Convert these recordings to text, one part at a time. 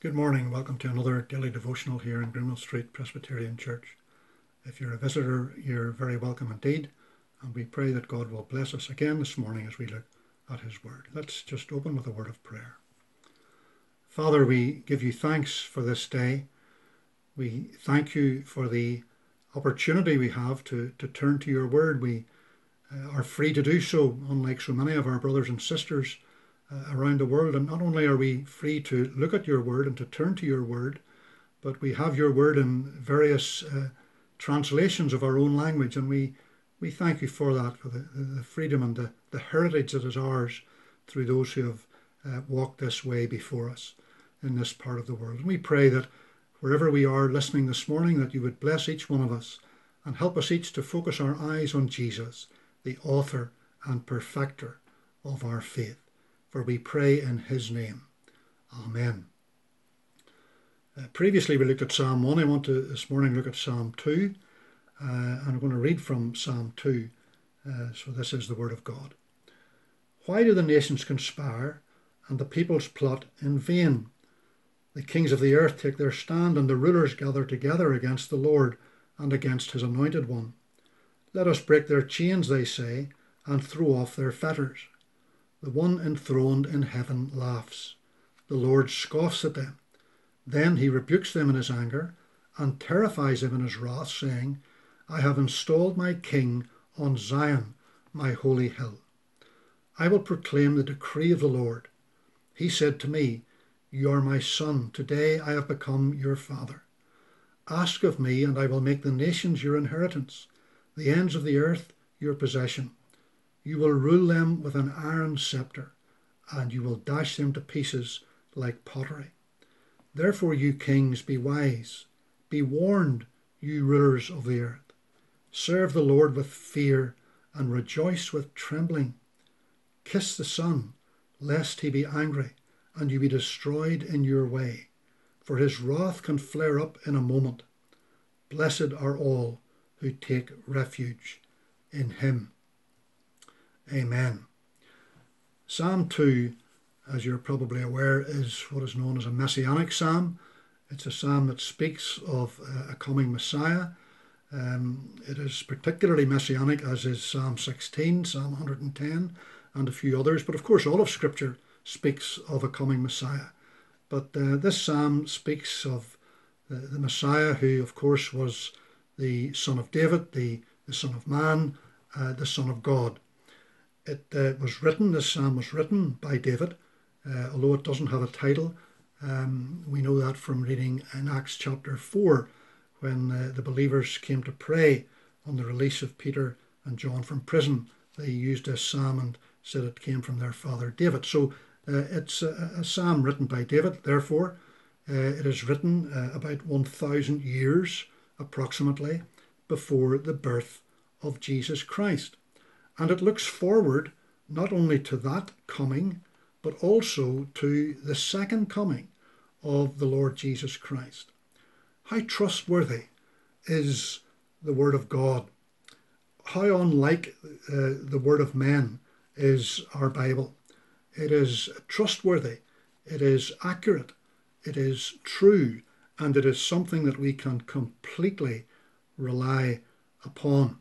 Good morning. Welcome to another daily devotional here in Greenwell Street Presbyterian Church. If you're a visitor, you're very welcome indeed, and we pray that God will bless us again this morning as we look at His Word. Let's just open with a word of prayer. Father, we give you thanks for this day. We thank you for the opportunity we have to, to turn to your Word. We uh, are free to do so, unlike so many of our brothers and sisters uh, around the world. And not only are we free to look at your word and to turn to your word, but we have your word in various uh, translations of our own language. And we, we thank you for that, for the, the freedom and the, the heritage that is ours through those who have uh, walked this way before us in this part of the world. And we pray that wherever we are listening this morning, that you would bless each one of us and help us each to focus our eyes on Jesus, the author and perfecter of our faith for we pray in his name. Amen. Uh, previously, we looked at Psalm 1. I want to this morning look at Psalm 2. Uh, and I'm going to read from Psalm 2. Uh, so, this is the Word of God. Why do the nations conspire and the peoples plot in vain? The kings of the earth take their stand, and the rulers gather together against the Lord and against his anointed one. Let us break their chains, they say, and throw off their fetters. The one enthroned in heaven laughs. The Lord scoffs at them. Then he rebukes them in his anger and terrifies them in his wrath, saying, I have installed my king on Zion, my holy hill. I will proclaim the decree of the Lord. He said to me, You are my son. Today I have become your father. Ask of me, and I will make the nations your inheritance, the ends of the earth your possession. You will rule them with an iron scepter, and you will dash them to pieces like pottery. Therefore, you kings, be wise. Be warned, you rulers of the earth. Serve the Lord with fear and rejoice with trembling. Kiss the Son, lest he be angry and you be destroyed in your way, for his wrath can flare up in a moment. Blessed are all who take refuge in him. Amen. Psalm 2, as you're probably aware, is what is known as a messianic psalm. It's a psalm that speaks of a coming Messiah. Um, it is particularly messianic, as is Psalm 16, Psalm 110, and a few others. But of course, all of Scripture speaks of a coming Messiah. But uh, this psalm speaks of the, the, Messiah, who, of course, was the Son of David, the, the Son of Man, uh, the Son of God. It uh, was written, this psalm was written by David, uh, although it doesn't have a title. Um, we know that from reading in Acts chapter 4 when uh, the believers came to pray on the release of Peter and John from prison. They used this psalm and said it came from their father David. So uh, it's a, a, psalm written by David, therefore, uh, it is written uh, about 1,000 years approximately before the birth of Jesus Christ. And it looks forward not only to that coming, but also to the second coming of the Lord Jesus Christ. How trustworthy is the Word of God? How unlike uh, the Word of men is our Bible? It is trustworthy, it is accurate, it is true, and it is something that we can completely rely upon.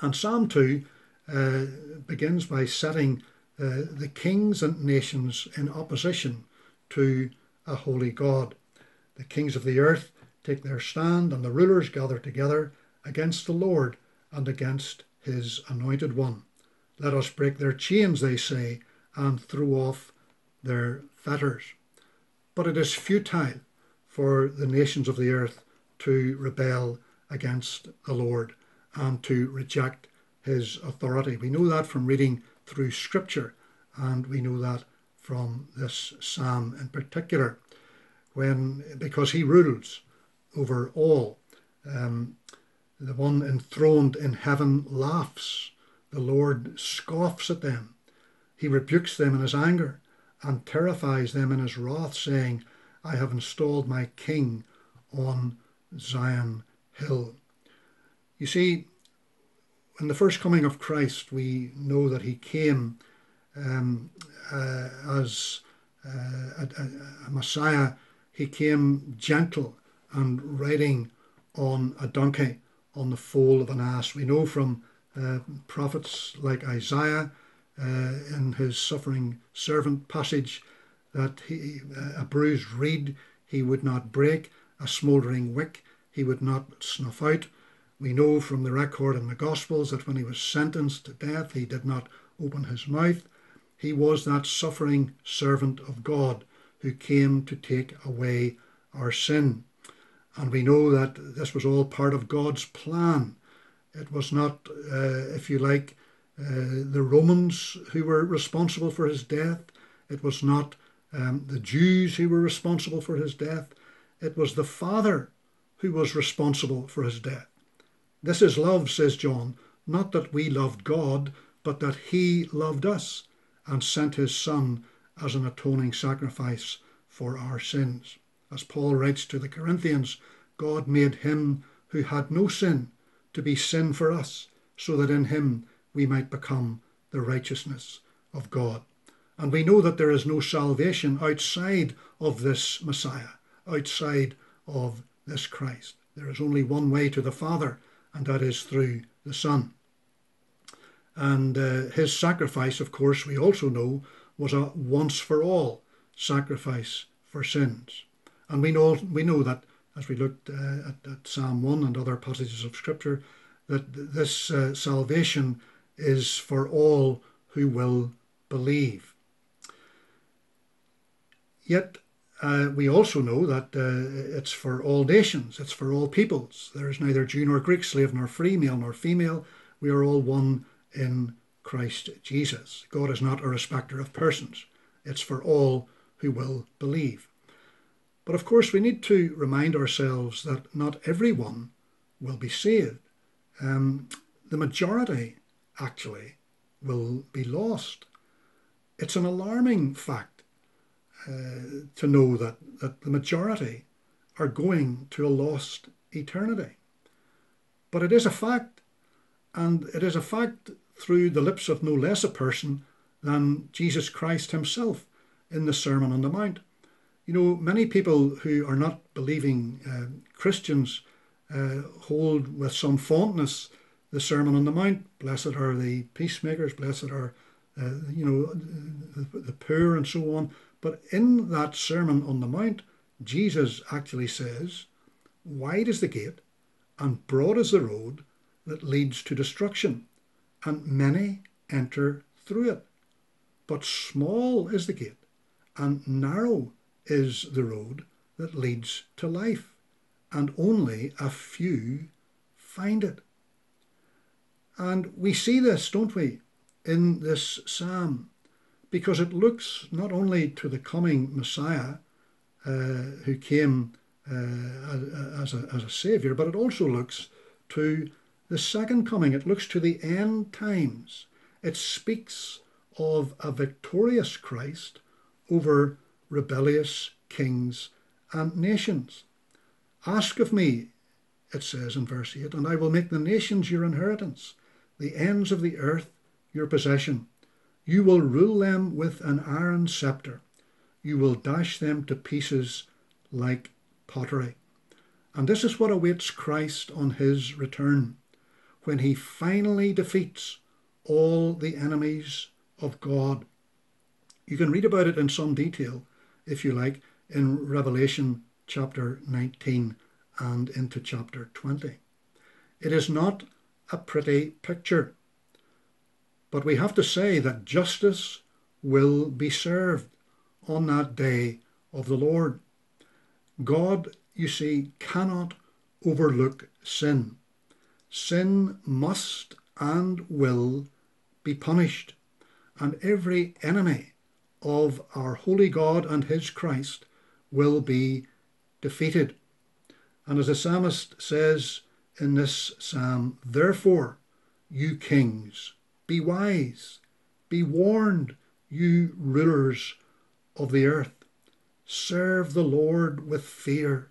And Psalm 2 uh, begins by setting uh, the kings and nations in opposition to a holy God. The kings of the earth take their stand, and the rulers gather together against the Lord and against his anointed one. Let us break their chains, they say, and throw off their fetters. But it is futile for the nations of the earth to rebel against the Lord and to reject his authority. We know that from reading through Scripture, and we know that from this psalm in particular, when because he rules over all. Um, the one enthroned in heaven laughs. The Lord scoffs at them. He rebukes them in his anger and terrifies them in his wrath, saying, I have installed my king on Zion Hill. You see, in the first coming of Christ, we know that he came um, uh, as uh, a, a, Messiah he came gentle and riding on a donkey on the foal of an ass. We know from uh, prophets like Isaiah uh, in his suffering servant passage that he, uh, a bruised reed he would not break, a smouldering wick he would not snuff out. We know from the record in the Gospels that when he was sentenced to death, he did not open his mouth. He was that suffering servant of God who came to take away our sin. And we know that this was all part of God's plan. It was not, uh, if you like, uh, the Romans who were responsible for his death. It was not um, the Jews who were responsible for his death. It was the Father who was responsible for his death. This is love, says John, not that we loved God, but that he loved us and sent his Son as an atoning sacrifice for our sins. As Paul writes to the Corinthians, God made him who had no sin to be sin for us, so that in him we might become the righteousness of God. And we know that there is no salvation outside of this Messiah, outside of this Christ. There is only one way to the Father, and that is through the Son. And uh, his sacrifice, of course, we also know, was a once for all sacrifice for sins. And we know, we know that as we looked uh, at, at, Psalm 1 and other passages of Scripture, that this uh, salvation is for all who will believe. Yet uh, we also know that uh, it's for all nations, it's for all peoples. There is neither Jew nor Greek, slave nor free, male nor female. We are all one in Christ Jesus. God is not a respecter of persons, it's for all who will believe. But of course, we need to remind ourselves that not everyone will be saved. Um, the majority, actually, will be lost. It's an alarming fact uh, to know that, that the majority are going to a lost eternity. But it is a fact, and it is a fact through the lips of no less a person than Jesus Christ himself in the Sermon on the Mount. You know, many people who are not believing uh, Christians uh, hold with some fondness the Sermon on the Mount. Blessed are the peacemakers, blessed are, uh, you know, the, the poor and so on. But in that Sermon on the Mount, Jesus actually says, Wide is the gate and broad is the road that leads to destruction, and many enter through it. But small is the gate and narrow is the road that leads to life, and only a few find it. And we see this, don't we, in this psalm, because it looks not only to the coming Messiah uh, who came uh, as, a, as a saviour, but it also looks to the second coming. It looks to the end times. It speaks of a victorious Christ over rebellious kings and nations. Ask of me, it says in verse 8, and I will make the nations your inheritance, the ends of the earth your possession. You will rule them with an iron scepter. You will dash them to pieces like pottery. And this is what awaits Christ on his return, when he finally defeats all the enemies of God. You can read about it in some detail if you like, in Revelation chapter 19 and into chapter 20. It is not a pretty picture, but we have to say that justice will be served on that day of the Lord. God, you see, cannot overlook sin. Sin must and will be punished, and every enemy of our holy God and his Christ will be defeated. And as the psalmist says in this psalm, therefore, you kings, be wise, be warned, you rulers of the earth. Serve the Lord with fear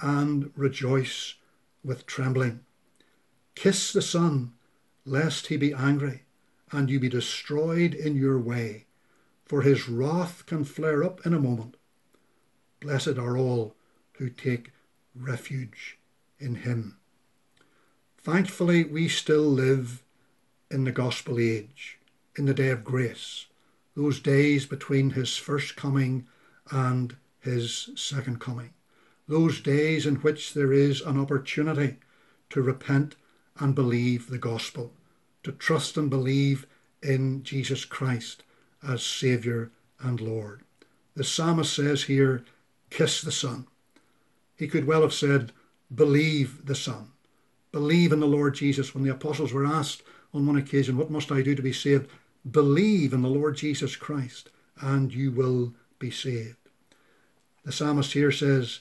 and rejoice with trembling. Kiss the Son, lest he be angry and you be destroyed in your way for his wrath can flare up in a moment. Blessed are all who take refuge in him. Thankfully, we still live in the gospel age, in the day of grace, those days between his first coming and his second coming, those days in which there is an opportunity to repent and believe the gospel, to trust and believe in Jesus Christ as Saviour and Lord. The psalmist says here, kiss the Son. He could well have said, believe the Son. Believe in the Lord Jesus. When the apostles were asked on one occasion, What must I do to be saved? Believe in the Lord Jesus Christ, and you will be saved. The psalmist here says,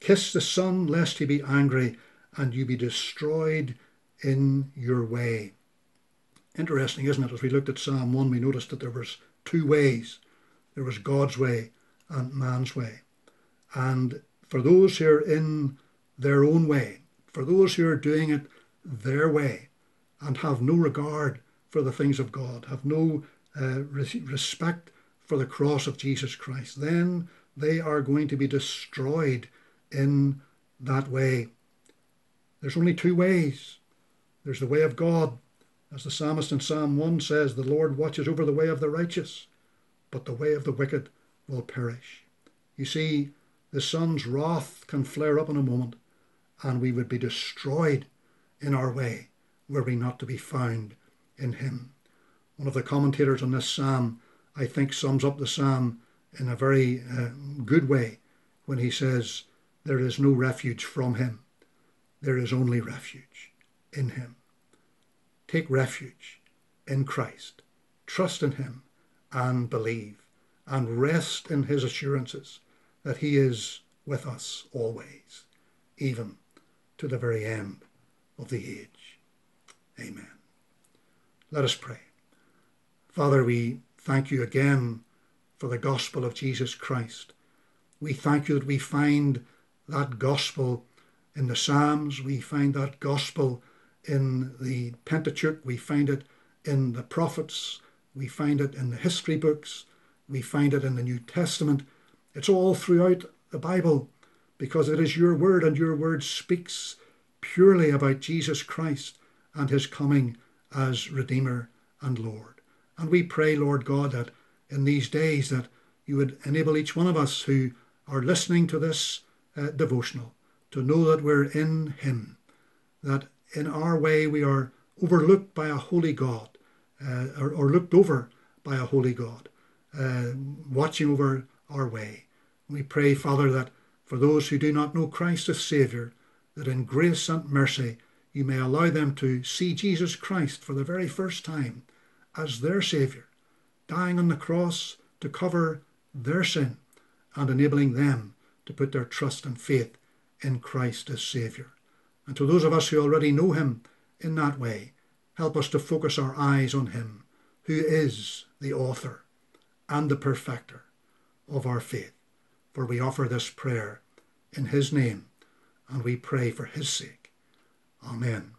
Kiss the Son, lest he be angry, and you be destroyed in your way. Interesting, isn't it? As we looked at Psalm 1, we noticed that there was two ways. There was God's way and man's way. And for those who are in their own way, for those who are doing it their way and have no regard for the things of God, have no uh, respect for the cross of Jesus Christ, then they are going to be destroyed in that way. There's only two ways. There's the way of God. As the psalmist in Psalm 1 says, the Lord watches over the way of the righteous, but the way of the wicked will perish. You see, the Son's wrath can flare up in a moment, and we would be destroyed in our way were we not to be found in him. One of the commentators on this psalm, I think, sums up the psalm in a very uh, good way when he says, There is no refuge from him, there is only refuge in him. Take refuge in Christ, trust in him, and believe, and rest in his assurances that he is with us always, even to the very end of the age. Amen. Let us pray. Father, we thank you again for the gospel of Jesus Christ. We thank you that we find that gospel in the Psalms, we find that gospel in the Pentateuch, we find it in the prophets, we find it in the history books, we find it in the New Testament. It's all throughout the Bible because it is your word and your word speaks purely about Jesus Christ and his coming as Redeemer and Lord. And we pray, Lord God, that in these days that you would enable each one of us who are listening to this uh, devotional to know that we're in him, that in our way we are overlooked by a holy God, uh, or, or, looked over by a holy God, uh, watching over our way. We pray, Father, that for those who do not know Christ as Saviour, that in grace and mercy you may allow them to see Jesus Christ for the very first time as their Saviour, dying on the cross to cover their sin and enabling them to put their trust and faith in Christ as Saviour. And to those of us who already know Him in that way, help us to focus our eyes on Him, who is the author and the perfecter of our faith. For we offer this prayer in His name and we pray for His sake. Amen.